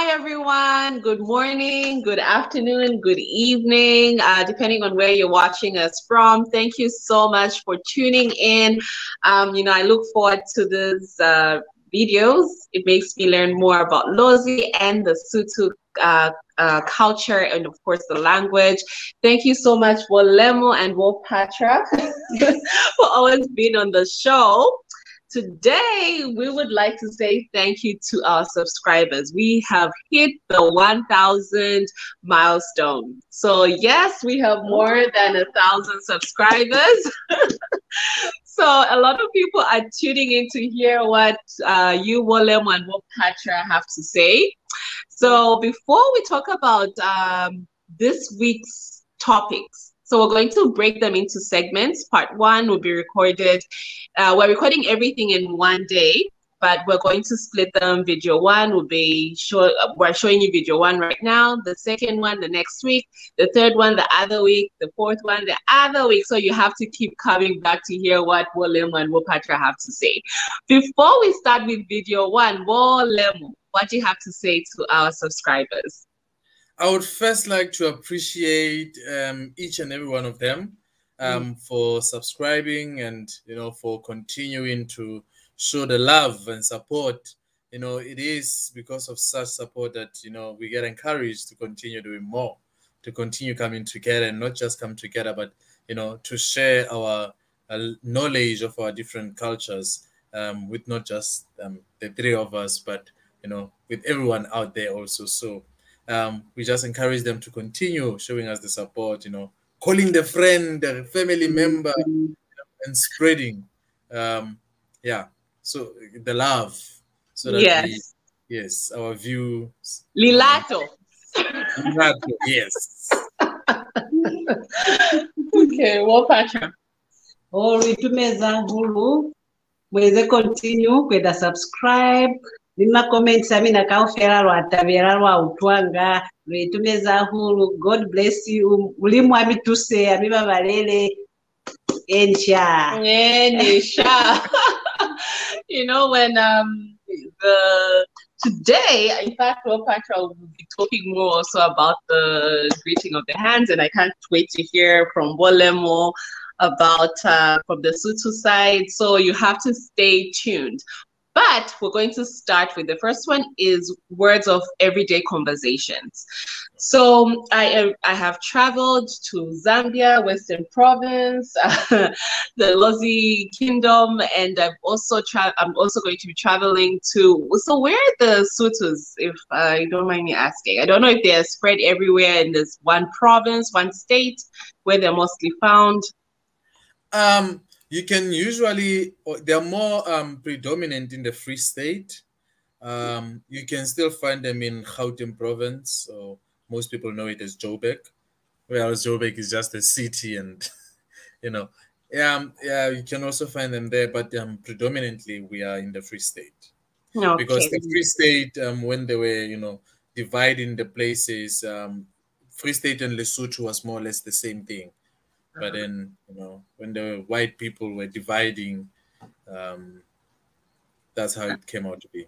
Hi, everyone. Good morning, good afternoon, good evening, uh, depending on where you're watching us from. Thank you so much for tuning in. Um, you know, I look forward to these uh, videos. It makes me learn more about Lozi and the Sotho uh, uh, culture and, of course, the language. Thank you so much, Wolemo and Wolpatra, for always being on the show. Today, we would like to say thank you to our subscribers. We have hit the 1,000 milestone. So, yes, we have more than a thousand subscribers. so, a lot of people are tuning in to hear what uh, you, Wolem, and Patra have to say. So, before we talk about um, this week's topics, so we're going to break them into segments. Part one will be recorded. Uh, we're recording everything in one day, but we're going to split them. Video one will be show. We're showing you video one right now. The second one the next week. The third one the other week. The fourth one the other week. So you have to keep coming back to hear what Wolem and Wopatra have to say. Before we start with video one, Wolem, what do you have to say to our subscribers? I would first like to appreciate um, each and every one of them um, mm. for subscribing and you know for continuing to show the love and support. You know, it is because of such support that you know we get encouraged to continue doing more, to continue coming together and not just come together, but you know to share our uh, knowledge of our different cultures um, with not just um, the three of us, but you know with everyone out there also. So um, we just encourage them to continue showing us the support, you know, calling the friend, the family mm-hmm. member, and spreading. Um, yeah, so the love. So that yes. We, yes, our views. Lilato. Lilato, yes. okay, what pattern? All we to Hulu, where they continue, with the subscribe, limakomenti amina kaufera lwatavera lwautwanga lwetumeza hulu. God bless you. Mulimu amituse amiva valele. Ensha enisha you know when um the today in fact Will will be talking more also about the greeting of the hands and i can't wait to hear from wolemo about uh, from the Sotho side. So you have to stay tuned. But we're going to start with the first one is words of everyday conversations. So I I have traveled to Zambia, Western Province, the Lozi Kingdom, and I've also tra- I'm also going to be traveling to. So where are the Sothos, if uh, you don't mind me asking? I don't know if they're spread everywhere in this one province, one state, where they're mostly found. Um, you can usually they're more um, predominant in the Free State. Um, you can still find them in Gauteng province, so most people know it as Joburg, whereas Joburg is just a city, and you know, yeah, um, yeah, you can also find them there, but um, predominantly we are in the Free State. Okay. Because the Free State, um, when they were, you know, dividing the places, um, Free State and Lesotho was more or less the same thing. But then, you know, when the white people were dividing, um, that's how it came out to be.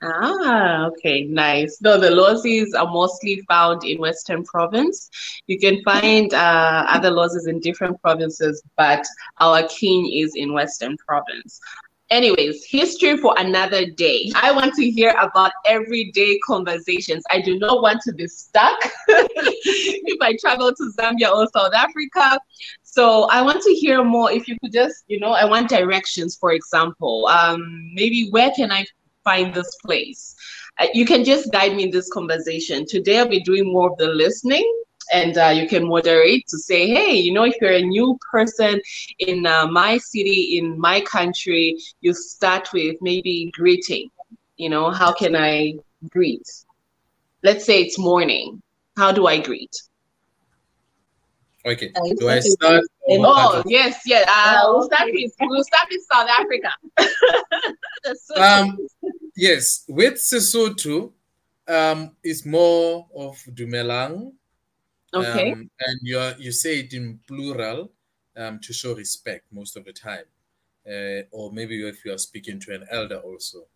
Ah, okay, nice. No, the Lozis are mostly found in Western Province. You can find uh, other Lozis in different provinces, but our king is in Western Province. Anyways, history for another day. I want to hear about everyday conversations. I do not want to be stuck if I travel to Zambia or South Africa. So I want to hear more. If you could just, you know, I want directions, for example. Um, maybe where can I find this place? Uh, you can just guide me in this conversation. Today I'll be doing more of the listening and uh, you can moderate to say, hey, you know, if you're a new person in uh, my city, in my country, you start with maybe greeting. You know, how can I greet? Let's say it's morning. How do I greet? Okay. Do I start? Oh yes, yes. Uh, we'll start with we'll start with South Africa. um, yes, with Sesotho, um, it's more of Dumelang. Okay. Um, and you are, you say it in plural um, to show respect most of the time, uh, or maybe if you are speaking to an elder also,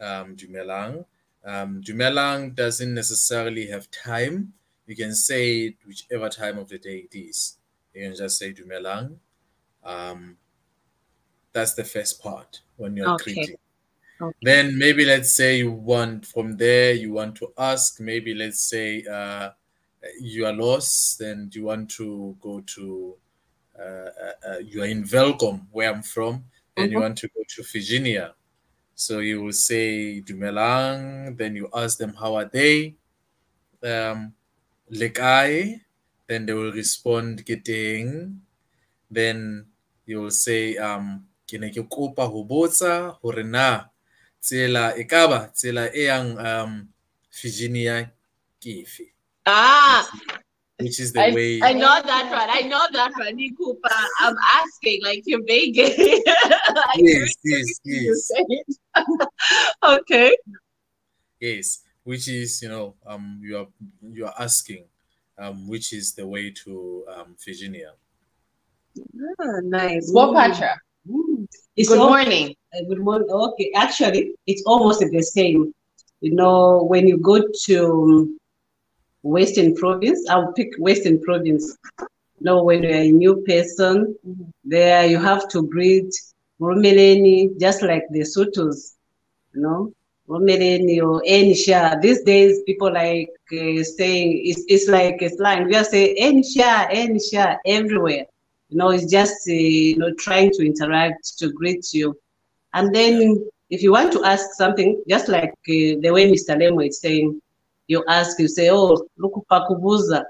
um, Dumelang. Um, Dumelang doesn't necessarily have time. You can say it whichever time of the day it is. You can just say Dumelang. Um, that's the first part when you're Okay. greeting. Okay. Then maybe let's say you want from there you want to ask. Maybe let's say uh, you are lost. Then you want to go to uh, uh, uh, you are in Welkom, where I'm from, and you Mhm. want to go to Virginia. So you will say Dumelang, then you ask them how are they, um, Lekai, then they will respond Geteng, then you will say um ke ne ke kopa ho botsa hore na tsela e ka ba tsela e yang um Virginia ke efe Ah, which is the I, way I know that one. I know that one. Nikupa, I'm asking, like you're begging. I yes yes you yes said. okay. yes which is you know um you are you are asking um which is the way to um Virginia Ah, nice. Wapatra. Mm. It's Good al- morning. uh, good morning. Okay, actually, it's almost the same. You know, when you go to Western Province, I'll pick Western Province. Know, when you're a new person, there you have to greet Romeleni, just like the Sothos, you know, Romeleni or Enisha. These days, people like uh, saying it's, it's like a slang. We are saying Enisha, Enisha everywhere. You know, it's just uh, you know trying to interact to greet you, and then if you want to ask something, just like uh, the way Mr. Lemo is saying, you ask, you say, oh, look pakubuza,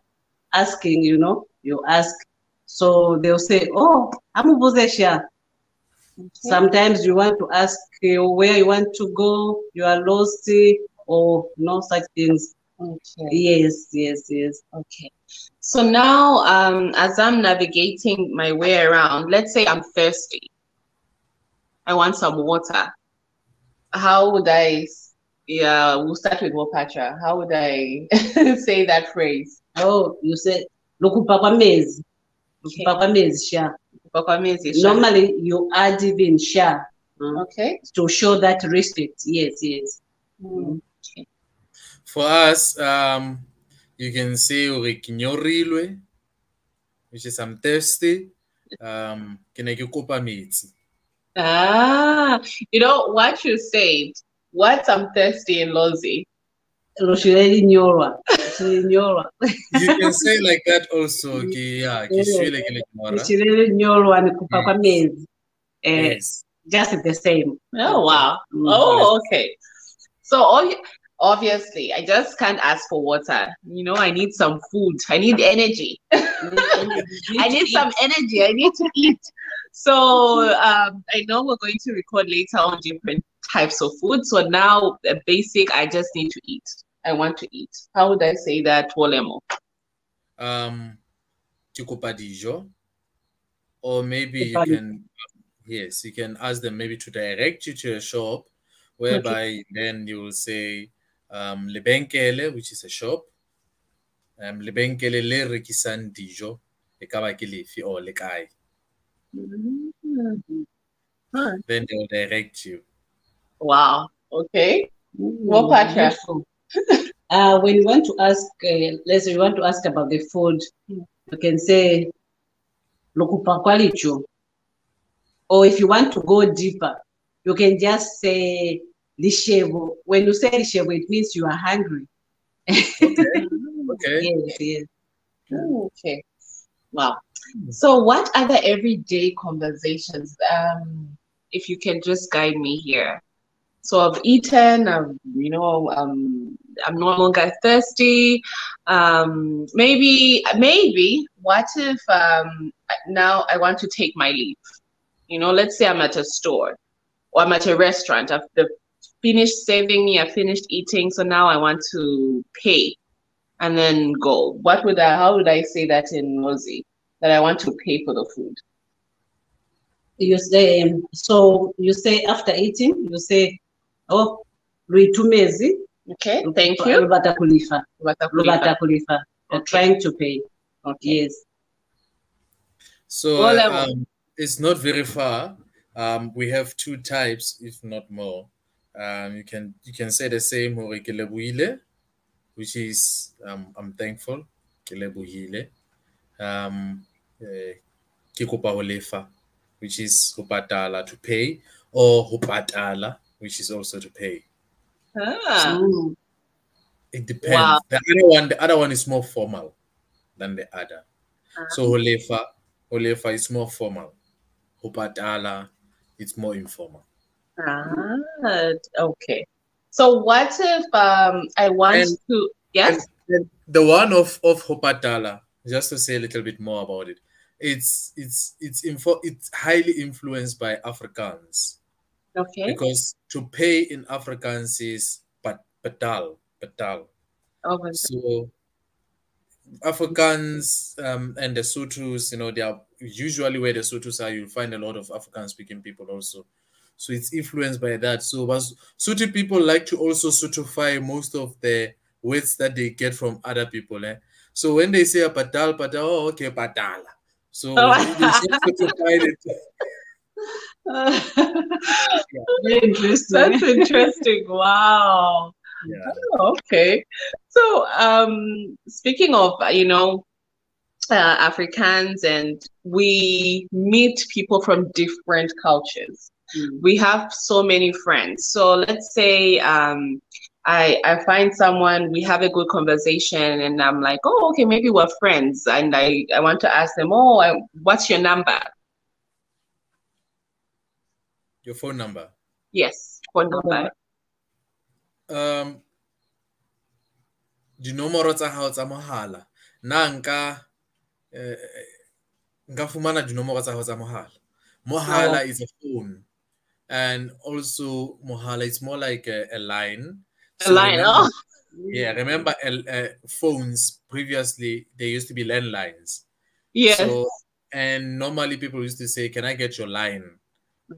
asking, you know, you ask. So they'll say, oh, I'm amubuzesha. Sometimes you want to ask uh, where you want to go, you are lost, uh, or no such things. Okay. Yes, yes, yes. Okay. So now, um, as I'm navigating my way around, let's say I'm thirsty. I want some water. How would I? Yeah, we'll start with Wapatra. How would I say that phrase? Oh, you said lukupa kwa mezi. Lukupa kwa mezi sha. Kwakwamezi, Normally, you add even sha mm, Okay. to show that respect. Yes, yes. Mm. For us, um, you can say ore ke nyorilwe, which is I'm thirsty. Um, ke ne ke kopa metsi. Ah, you know what you said. What I'm thirsty in Lozi. Roshireli nyorwa. Roshireli. You can say like that also. Ke yeah, ke shwele ke le nyora. Ni kupa kwa mezi. Eh, Yes. just the same. Oh wow. Mm. Oh, okay. So obviously, I just can't ask for water. You know, I need some food. I need energy. I need some energy. I need to eat. So um, I know we're going to record later on different types of food. So now the basic, I just need to eat. I want to eat. How would I say that, Wolemo? Um, ke kopa dijo. Or maybe you can, yes, you can ask them maybe to direct you to a shop, whereby then you will say um, lebenkele, which is a shop. Um, lebenkele le rekisang dijo, e ka ba ke lefe or le kae. Huh. Then they will direct you. Wow. Okay. Mm, What part, Chef? Uh, when you want to ask, uh, let's say you want to ask about the food, Mm. you can say lukupa kwa licho. Or if you want to go deeper, you can just say lishevo. When you say lishevo, it means you are hungry. Okay. Yes, yes. Okay. Wow. So, what other everyday conversations? Um, if you can just guide me here. So I've eaten. I've, you know, um, I'm no longer thirsty. Um, maybe, maybe. What if um, now I want to take my leave? You know, let's say I'm at a store or I'm at a restaurant. I've finished saving. Me, I've finished eating. So now I want to pay and then go. What would I, how would I say that in Lozi? That I want to pay for the food. You say, um, so you say after eating, you say, oh, luitumezi, Okay, thank you. lubata kulifa, Watakulipa. lubata kulifa. You're Okay. trying to pay. Okay. Yes. So What uh, um, it's not very far. Um, we have two types, if not more. Um, you can you can say the same hore which is um, I'm thankful. Ke lebohile. Um, eh, ke kopa ho lefa, which is ho patala to pay, or ho patala, which is also to pay. Ah. It depends. Wow. The other one, the other one is more formal than the other. So holefa, holefa is more formal. Hopatala, it's more informal. ah, okay. So what if um I want And- to yes? And the one of of Hopatala, just to say a little bit more about it, it's it's it's info it's highly influenced by Afrikaans Okay. because to pay in Afrikaans is pat patal patal. Over So Africans um, and the Sothos, you know, they are usually where the Sothos are, you'll find a lot of African speaking people also. So it's influenced by that. So was Sotho people like to also Sotify most of the words that they get from other people. Eh? So when they say a patal, patal, oh, okay, patala. So Oh. they, they Sotify it. Very interesting. That's interesting. Wow. Yeah. Oh, okay. So, um, speaking of, you know, uh, Africans, and we meet people from different cultures. Mm. We have so many friends. So let's say um, I I find someone, we have a good conversation, and I'm like, oh, okay, maybe we're friends, and I I want to ask them, oh, I, what's your number? Your phone number. Yes, phone number. um dinomoro tsa hao tsa mohala na nka eh, nka fumana dinomoro tsa hao tsa mohala mohala is a phone and also mohala is more like a, a line A line, remember- oh. yeah remember uh, phones previously they used to be landlines Yes. so and normally people used to say can i get your line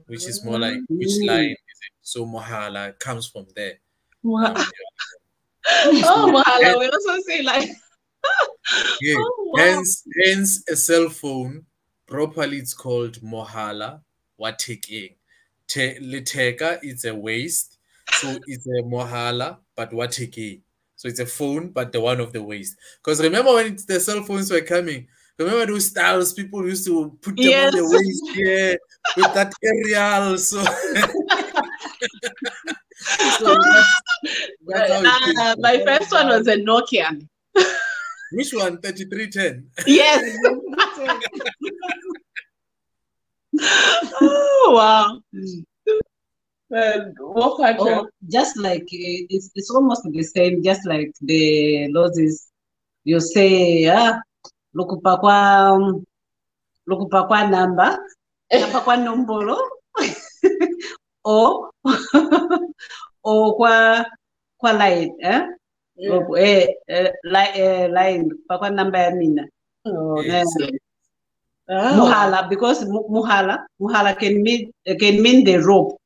which is more like which Mm. line is it so mohala comes from there Wow. Um, oh, Mahala, And- we also say like, Yeah. oh, wow. Hence, hence a cell phone, properly it's called Mohala Wateking. Te- Liteka, it's a waist. So it's a Mohala, but Wateke. So it's a phone, but the one of the waist. Because remember when the cell phones were coming, remember those styles people used to put them on the waist here with that aerial. So, so that's, that's how. Uh, my first one was a Nokia. Which one? 3310. Yes. oh, wow. And what country? Oh, just like it's, it's almost the same, just like the Lozis. You say, ah, lukupa kwa lukupa kwa namba, namba kwa nombolo, o o kwa kwa line, eh? Loku- eh, eh, li- eh, line pa kwa namba ya mina. Oh, Yes. Eh, oh. Muhala, because mu- muhala, muhala can mean can mean the rope.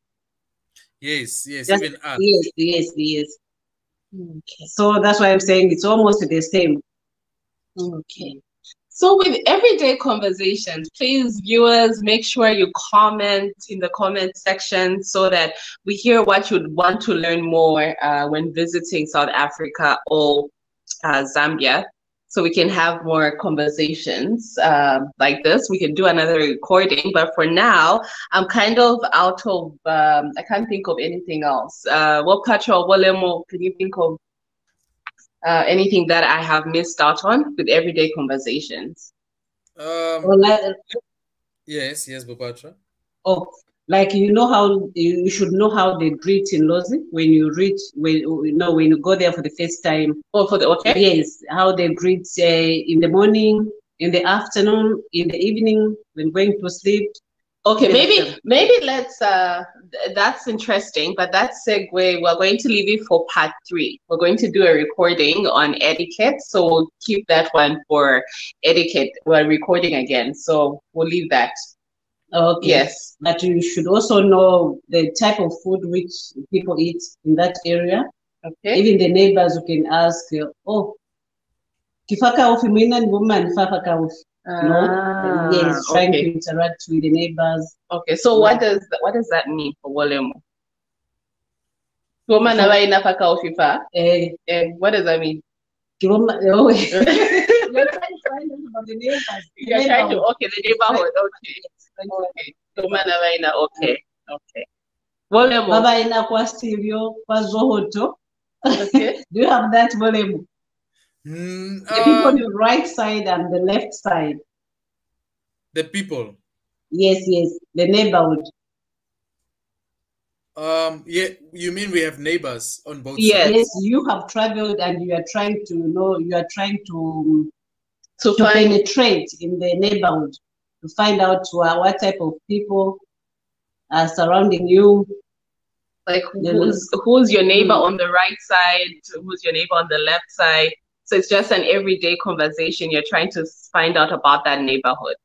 Yes, yes, Just- even us. Yes, yes, yes. Okay. So that's why I'm saying it's almost the same. Okay. So with everyday conversations, please viewers make sure you comment in the comment section so that we hear what you'd want to learn more uh, when visiting South Africa or uh, Zambia. So we can have more conversations um, like this. We can do another recording, but for now, I'm kind of out of. Um, I can't think of anything else. Uh, what Patrol, what can you think of uh, anything that I have missed out on with everyday conversations? Um, Or like, yes, yes, Bopatra. oh, like you know how you should know how they greet in Lozi when you reach when you know when you go there for the first time. Oh, for the okay. Yes, how they greet uh, in the morning, in the afternoon, in the evening when going to sleep. Okay, maybe maybe let's uh th- that's interesting, but that segue we're going to leave it for part three. We're going to do a recording on etiquette, so we'll keep that one for etiquette. We're recording again, so we'll leave that. Okay. Yes. But you should also know the type of food which people eat in that area. Okay. Even the neighbors you can ask, oh, kifaka ufi mwina ni woman fafaka ufi. No? Ah, yes, trying okay. to interact with the neighbors. Okay. So what does what does that mean for Wolemo? Woman never in Africa of FIFA. Eh, Eh, what does that mean? Kiroma, oh, You're trying to find out about the neighbors. You're trying to okay the neighborhood. Okay. Okay. Woman never in okay. Okay. Volemo. Baba ina kwa Stilio, kwa Zohoto. Okay. Do you have that volume? Mm, The people on um, the right side and the left side. the people. Yes, yes, the neighborhood. Um, yeah, you mean we have neighbors on both Yes. sides? Yes, you have traveled and you are trying to know, you are trying to, To to find penetrate in the neighborhood to find out what, what type of people are surrounding you. like who's who's your neighbor on the right side, who's your neighbor on the left side. So it's just an everyday conversation. You're trying to find out about that neighborhood.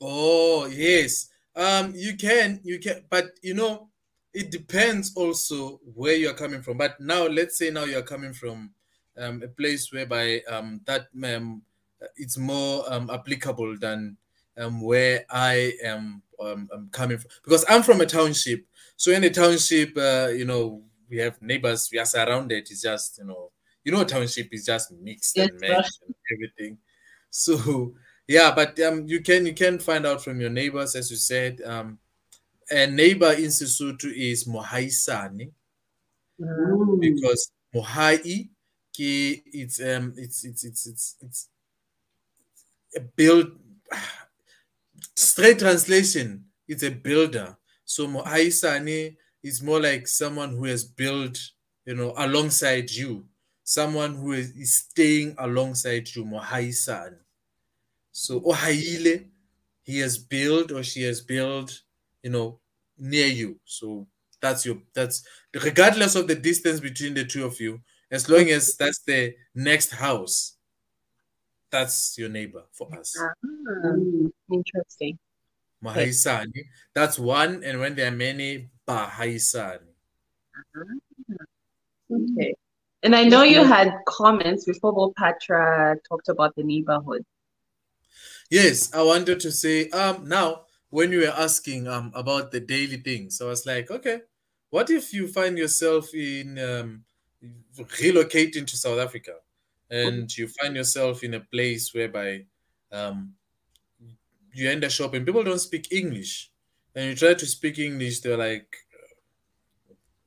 Oh, yes. Um, you can, you can, but you know, it depends also where you're coming from. But now, let's say now you're coming from um, a place whereby um, that um, it's more um, applicable than um, where I am um, I'm coming from. Because I'm from a township. So in a township, uh, you know, we have neighbors, we are surrounded. It's just, you know, you know, township is just mixed Yes, and meshed and everything. So yeah, but um, you can you can find out from your neighbors, as you said. Um, a neighbor in Sesotho is Mohaisane Mm. because Mohai, it's um, it's it's it's it's it's a build. Straight translation, it's a builder. So Mohaisane is more like someone who has built, you know, alongside you. Someone who is, is staying alongside you, Mohaisane. So Ohaile, he has built or she has built, you know, near you. So that's your that's regardless of the distance between the two of you, as long as that's the next house, that's your neighbor for us. Mm. interesting. Mahaisani. That's one, and when there are many, Bahaisani. Okay. And I know you had comments before Patra talked about the neighborhood. Yes, I wanted to say um now when you were asking um about the daily things, I was like, okay, what if you find yourself in um relocating to South Africa and you find yourself in a place whereby um you end a shop and people don't speak English. And you try to speak English, they're like,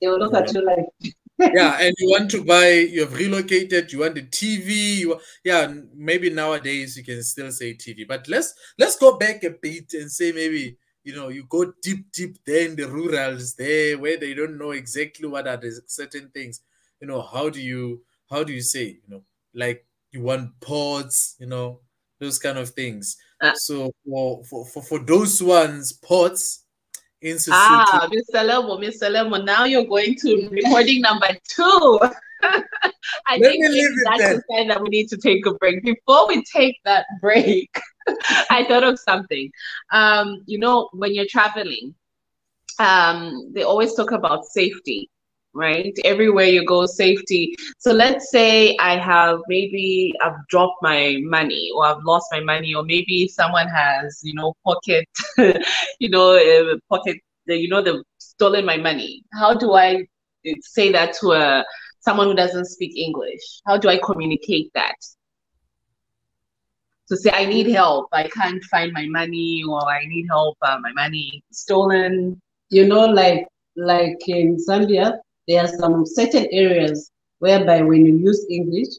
They will look at you like, yeah, and you want to buy, you have relocated, you want a TV, you yeah, maybe nowadays you can still say TV, but let's let's go back a bit and say maybe you know you go deep, deep there in the rurals there where they don't know exactly what are the certain things. You know, how do you how do you say, you know, like you want pods, you know, those kind of things. Uh. so for, for for for those ones, pots in Ah, Mr. Lemo, Mr. Lemo, now you're going to recording number two. I Let think that's the sign that we need to take a break. Before we take that break, I thought of something. Um, you know, when you're traveling, um, they always talk about safety, right? Everywhere you go, safety. So let's say I have maybe I've dropped my money or I've lost my money, or maybe someone has, you know, pocket, you know, uh, pocket, you know, they've stolen my money. How do I uh, say that to a someone who doesn't speak English? How do I communicate that? To say I need help, I can't find my money, or I need help, uh, my money stolen. you know, like like in Zambia, there are some certain areas whereby when you use English,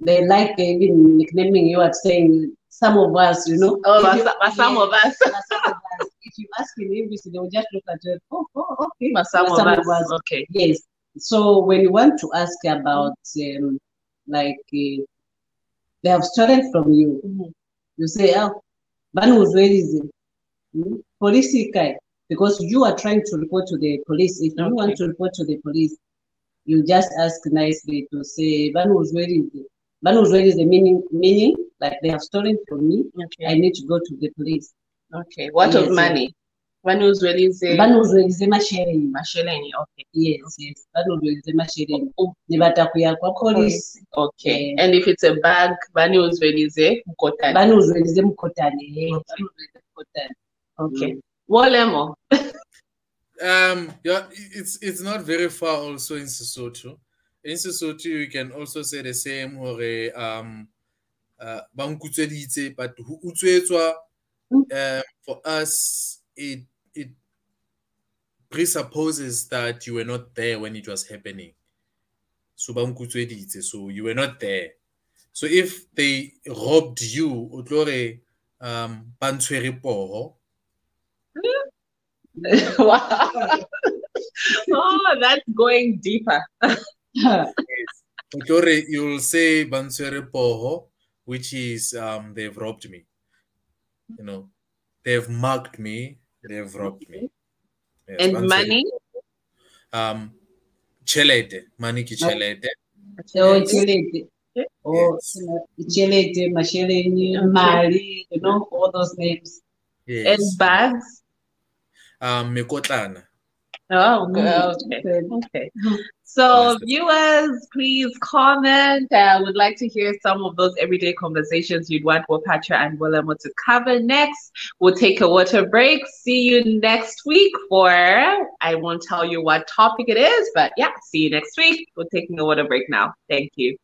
they like even nicknaming you at saying some of us, you know. Oh, but you- some- but some of us. some of us. If you ask in English, they will just look at you. Oh, oh, okay. But some, But of, some us. of us. Okay. Yes. So when you want to ask about um, like uh, they have stolen from you, Mhm. you say, "Oh, Banu was where is it? Hmm? Police guy." Because you are trying to report to the police. If you want to report to the police, you just ask nicely to say, "Banu was where is it?" Banu was is the meaning? Meaning like they have stolen from me. I need to go to the police. Okay. What of Yes, money? Vanu's release Banu was is the masheleni? Masheleni. Okay. Yes, yes. Banu was is the masheleni? Nibatakuya kwa police. Okay. And if it's a bag, Vanu's release Mkotani. banuzwelize mukotane eh, Okay. banuzwelize mukotane Okay. Wolemo. Um, yeah, it's it's not very far also in Sesotho. In Sesotho, you can also say the same or a um uh but uh, for us it it presupposes that you were not there when it was happening. So so you were not there. So if they robbed you, um, wow. oh, that's going deeper. yes. You'll say Banswere Poho, which is um, they've robbed me. You know, they've mugged me, they've robbed me. Yes, and money? Um, chelete, money ki chelete. Oh, chelete. Oh, chelete, masheleni, mali, you know, all those names. Yes. And bags? Um, Mekotlana. Oh, good. Mm, okay. Okay. So, viewers, please comment. I uh, would like to hear some of those everyday conversations you'd want Wapatra and Willemo to cover next. We'll take a water break. See you next week for, I won't tell you what topic it is, but yeah, see you next week. We're taking a water break now. Thank you.